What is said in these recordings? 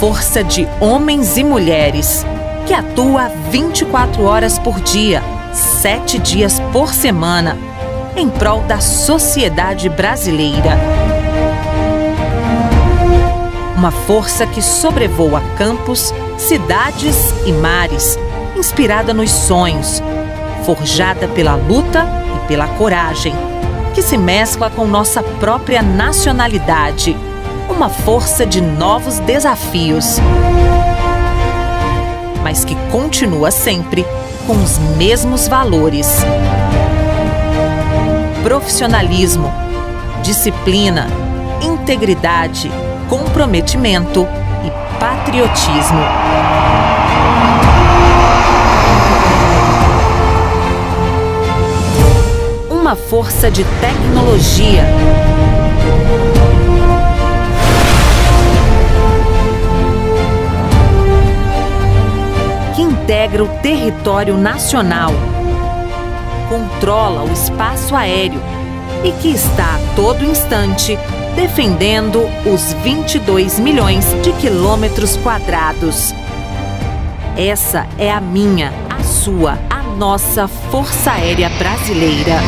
força de homens e mulheres que atua 24 horas por dia, sete dias por semana, em prol da sociedade brasileira. Uma força que sobrevoa campos, cidades e mares, inspirada nos sonhos, forjada pela luta e pela coragem, que se mescla com nossa própria nacionalidade. Uma força de novos desafios, mas que continua sempre com os mesmos valores: profissionalismo, disciplina, integridade, comprometimento e patriotismo. Uma força de tecnologia. Integra o território nacional, controla o espaço aéreo e que está a todo instante defendendo os 22 milhões de quilômetros quadrados. Essa é a minha, a sua, a nossa Força Aérea Brasileira.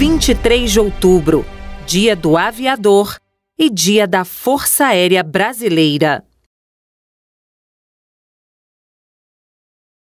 Vinte e três de outubro, Dia do Aviador e Dia da Força Aérea Brasileira.